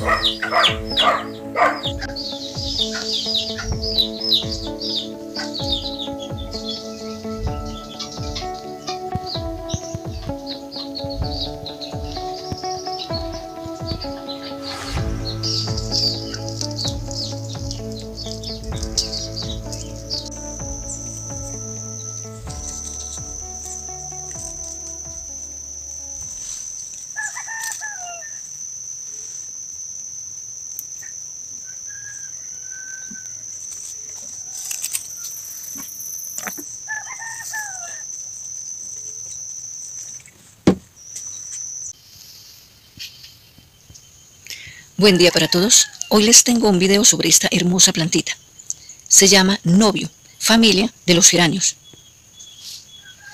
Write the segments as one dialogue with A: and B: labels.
A: Thank you. Buen día para todos. Hoy les tengo un video sobre esta hermosa plantita. Se llama novio, familia de los geranios.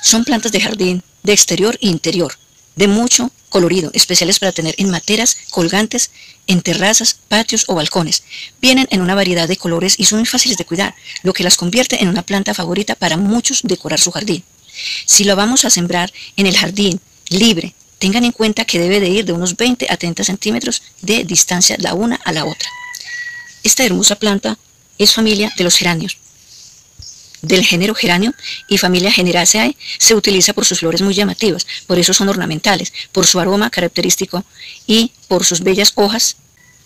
A: Son plantas de jardín, de exterior e interior, de mucho colorido, especiales para tener en materas, colgantes, en terrazas, patios o balcones. Vienen en una variedad de colores y son muy fáciles de cuidar, lo que las convierte en una planta favorita para muchos decorar su jardín. Si lo vamos a sembrar en el jardín, libre, Tengan en cuenta que debe de ir de unos 20 a 30 centímetros de distancia la una a la otra. Esta hermosa planta es familia de los geranios. Del género geranio y familia Generaceae se utiliza por sus flores muy llamativas, por eso son ornamentales, por su aroma característico y por sus bellas hojas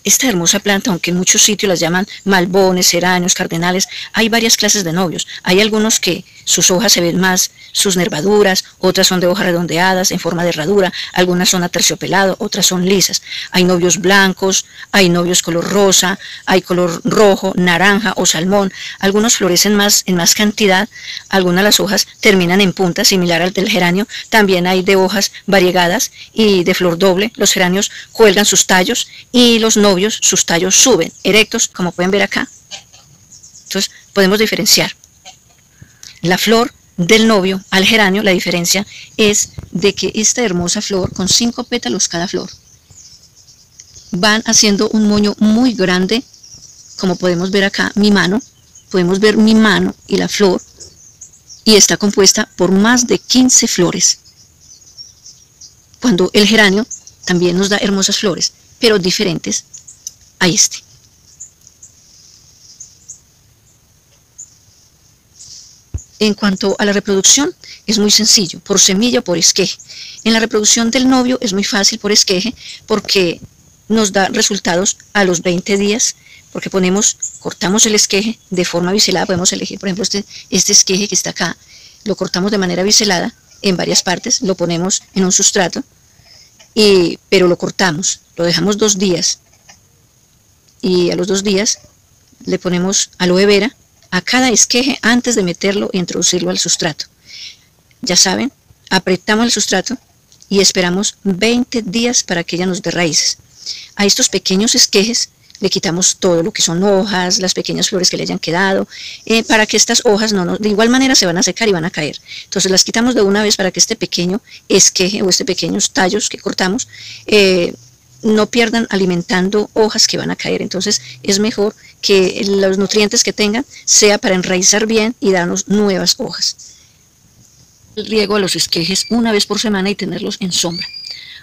A: esta hermosa planta, aunque en muchos sitios las llaman malbones, seranios, cardenales, hay varias clases de novios. Hay algunos que sus hojas se ven más sus nervaduras, otras son de hojas redondeadas en forma de herradura, algunas son aterciopelado, otras son lisas. Hay novios blancos, hay novios color rosa, hay color rojo, naranja o salmón. Algunos florecen más en más cantidad, algunas las hojas terminan en punta, similar al del geranio. También hay de hojas variegadas y de flor doble. Los geranios cuelgan sus tallos y los novios sus tallos suben, erectos, como pueden ver acá. Entonces, podemos diferenciar. La flor del novio al geranio, la diferencia es de que esta hermosa flor, con cinco pétalos cada flor, van haciendo un moño muy grande, como podemos ver acá, mi mano, podemos ver mi mano y la flor, y está compuesta por más de 15 flores. Cuando el geranio también nos da hermosas flores, pero diferentes a este. En cuanto a la reproducción, es muy sencillo, por semilla o por esqueje. En la reproducción del novio es muy fácil por esqueje porque nos da resultados a los 20 días, porque ponemos, cortamos el esqueje de forma biselada, podemos elegir, por ejemplo, este, este esqueje que está acá, lo cortamos de manera biselada en varias partes, lo ponemos en un sustrato, y, pero lo cortamos, lo dejamos dos días y a los dos días le ponemos aloe vera a cada esqueje antes de meterlo e introducirlo al sustrato. Ya saben, apretamos el sustrato y esperamos 20 días para que ella nos dé raíces. A estos pequeños esquejes le quitamos todo lo que son hojas, las pequeñas flores que le hayan quedado, eh, para que estas hojas no, de igual manera se van a secar y van a caer. Entonces las quitamos de una vez para que este pequeño esqueje o este pequeños tallos que cortamos eh, no pierdan alimentando hojas que van a caer. Entonces es mejor que los nutrientes que tengan sea para enraizar bien y darnos nuevas hojas. Riego a los esquejes una vez por semana y tenerlos en sombra,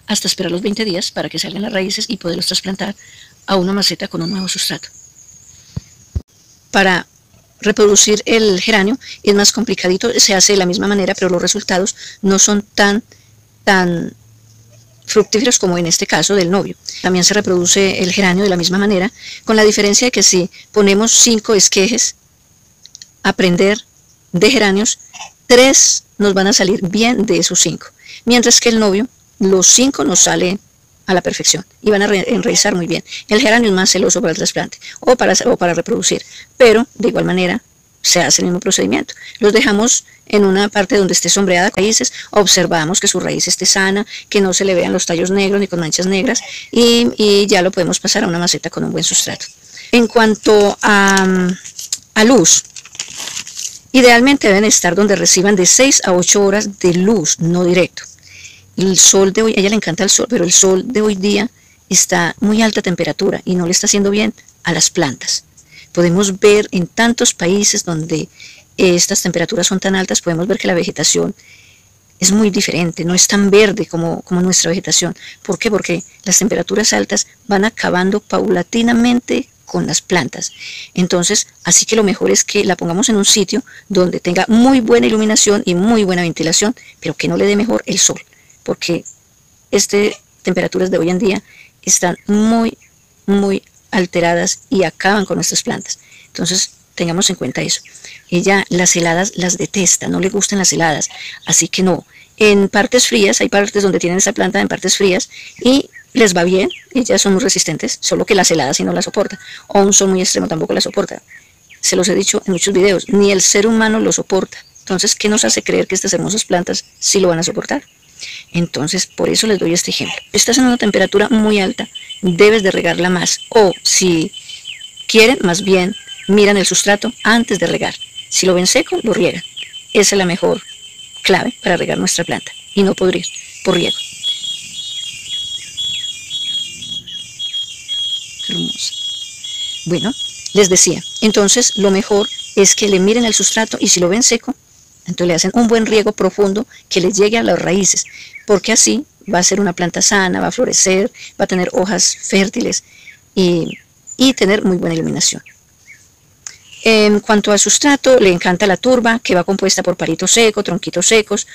A: hasta esperar los 20 días para que salgan las raíces y poderlos trasplantar a una maceta con un nuevo sustrato. Para reproducir el geranio es más complicadito, se hace de la misma manera, pero los resultados no son tan, tan fructíferos como en este caso del novio. También se reproduce el geranio de la misma manera, con la diferencia de que si ponemos cinco esquejes a prender de geranios, tres nos van a salir bien de esos cinco, mientras que el novio, los cinco nos salen a la perfección y van a enraizar muy bien. El geranio es más celoso para el trasplante o para, o para reproducir, pero de igual manera se hace el mismo procedimiento. Los dejamos en una parte donde esté sombreada raíces, observamos que su raíz esté sana, que no se le vean los tallos negros ni con manchas negras y, ya lo podemos pasar a una maceta con un buen sustrato. En cuanto a, luz, idealmente deben estar donde reciban de 6 a 8 horas de luz, no directo. El sol de hoy, a ella le encanta el sol, pero el sol de hoy día está muy alta temperatura y no le está haciendo bien a las plantas. Podemos ver en tantos países donde estas temperaturas son tan altas, podemos ver que la vegetación es muy diferente, no es tan verde como, nuestra vegetación. ¿Por qué? Porque las temperaturas altas van acabando paulatinamente con las plantas. Entonces, así que lo mejor es que la pongamos en un sitio donde tenga muy buena iluminación y muy buena ventilación, pero que no le dé mejor el sol, porque estas temperaturas de hoy en día están muy, muy alteradas y acaban con nuestras plantas. Entonces, tengamos en cuenta eso. Ella las heladas las detesta, no le gustan las heladas, así que no. En partes frías, hay partes donde tienen esa planta en partes frías y les va bien, ellas son muy resistentes, solo que las heladas sí no la soporta, o un sol muy extremo tampoco la soporta. Se los he dicho en muchos videos, ni el ser humano lo soporta. Entonces, ¿qué nos hace creer que estas hermosas plantas sí lo van a soportar? Entonces, por eso les doy este ejemplo. Estás en una temperatura muy alta, debes de regarla más. O si quieren, más bien, miran el sustrato antes de regar. Si lo ven seco, lo riegan. Esa es la mejor clave para regar nuestra planta y no podrir por riego. hermosa. Bueno, les decía, entonces lo mejor es que le miren el sustrato y si lo ven seco, entonces le hacen un buen riego profundo que le llegue a las raíces, porque así va a ser una planta sana, va a florecer, va a tener hojas fértiles y, y tener muy buena iluminación. En cuanto al sustrato, le encanta la turba, que va compuesta por palitos secos, tronquitos secos,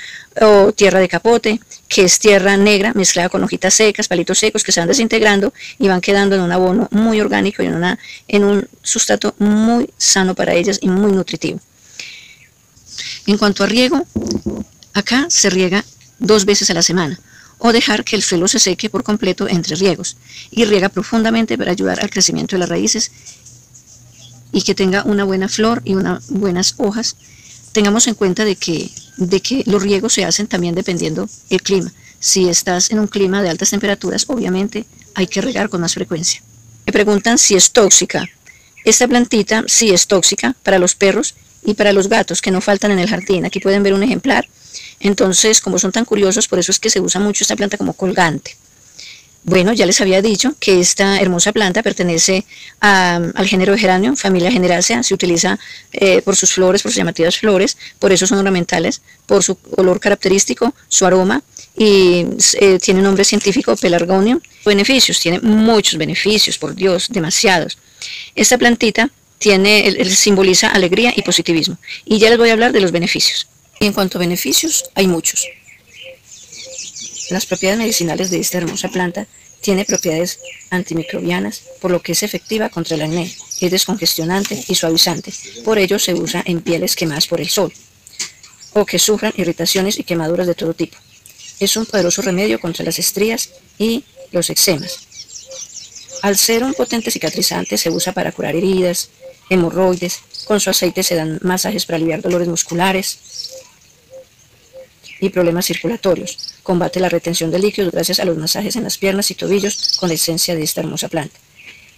A: o tierra de capote, que es tierra negra mezclada con hojitas secas, palitos secos que se van desintegrando y van quedando en un abono muy orgánico y en, una, en un sustrato muy sano para ellas y muy nutritivo. En cuanto a riego, acá se riega dos veces a la semana o dejar que el suelo se seque por completo entre riegos y riega profundamente para ayudar al crecimiento de las raíces y que tenga una buena flor y unas buenas hojas, tengamos en cuenta de que, de que los riegos se hacen también dependiendo el clima. Si estás en un clima de altas temperaturas, obviamente hay que regar con más frecuencia. Me preguntan si es tóxica. Esta plantita sí es tóxica para los perros y para los gatos que no faltan en el jardín. Aquí pueden ver un ejemplar. Entonces, como son tan curiosos, por eso es que se usa mucho esta planta como colgante. Bueno, ya les había dicho que esta hermosa planta pertenece al género de geranio, familia generácea, se utiliza eh, por sus flores, por sus llamativas flores, por eso son ornamentales, por su olor característico, su aroma y eh, tiene un nombre científico, pelargonium. Beneficios, tiene muchos beneficios, por Dios, demasiados. Esta plantita tiene, simboliza alegría y positivismo y ya les voy a hablar de los beneficios. Y en cuanto a beneficios, hay muchos. Las propiedades medicinales de esta hermosa planta tiene propiedades antimicrobianas, por lo que es efectiva contra el acné, es descongestionante y suavizante. Por ello se usa en pieles quemadas por el sol o que sufran irritaciones y quemaduras de todo tipo. Es un poderoso remedio contra las estrías y los eczemas. Al ser un potente cicatrizante se usa para curar heridas, hemorroides, con su aceite se dan masajes para aliviar dolores musculares, y problemas circulatorios. Combate la retención de líquidos gracias a los masajes en las piernas y tobillos con la esencia de esta hermosa planta.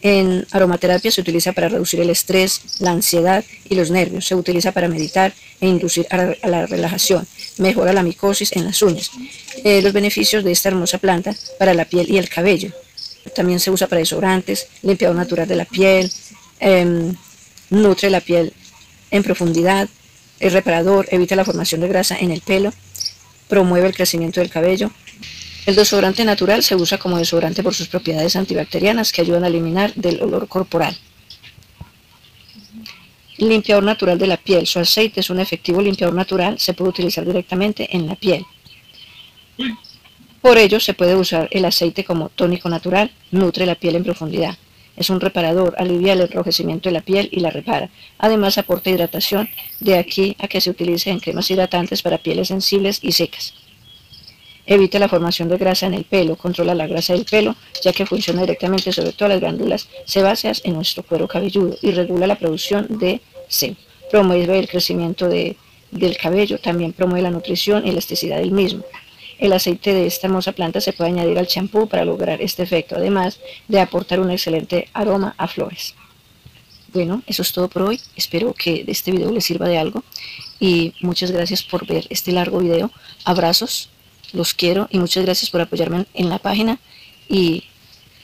A: En aromaterapia se utiliza para reducir el estrés, la ansiedad y los nervios. Se utiliza para meditar e inducir a la relajación. Mejora la micosis en las uñas. Eh, los beneficios de esta hermosa planta para la piel y el cabello. También se usa para desodorantes, limpiado natural de la piel, em, nutre la piel en profundidad, es reparador, evita la formación de grasa en el pelo, promueve el crecimiento del cabello. El desodorante natural se usa como desodorante por sus propiedades antibacterianas que ayudan a eliminar del olor corporal. Limpiador natural de la piel. Su aceite es un efectivo limpiador natural, se puede utilizar directamente en la piel. Por ello se puede usar el aceite como tónico natural, nutre la piel en profundidad. Es un reparador, alivia el enrojecimiento de la piel y la repara. Además aporta hidratación, de aquí a que se utilice en cremas hidratantes para pieles sensibles y secas. Evita la formación de grasa en el pelo, controla la grasa del pelo, ya que funciona directamente sobre todas las glándulas sebáceas en nuestro cuero cabelludo y regula la producción de sebo. Promueve el crecimiento del cabello, también promueve la nutrición y elasticidad del mismo. El aceite de esta hermosa planta se puede añadir al champú para lograr este efecto, además de aportar un excelente aroma a flores. Bueno, eso es todo por hoy. Espero que este video les sirva de algo y muchas gracias por ver este largo video. Abrazos, los quiero y muchas gracias por apoyarme en la página y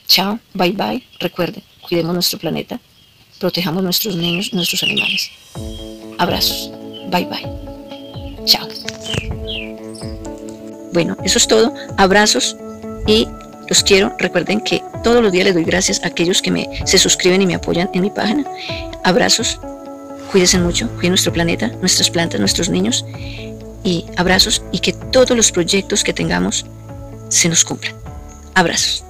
A: chao, bye bye. Recuerden, cuidemos nuestro planeta, protejamos nuestros niños, nuestros animales. Abrazos, bye bye. Chao. Bueno, eso es todo. Abrazos y los quiero. Recuerden que todos los días les doy gracias a aquellos que me, se suscriben y me apoyan en mi página. Abrazos. Cuídense mucho. Cuiden nuestro planeta, nuestras plantas, nuestros niños. Y abrazos y que todos los proyectos que tengamos se nos cumplan. Abrazos.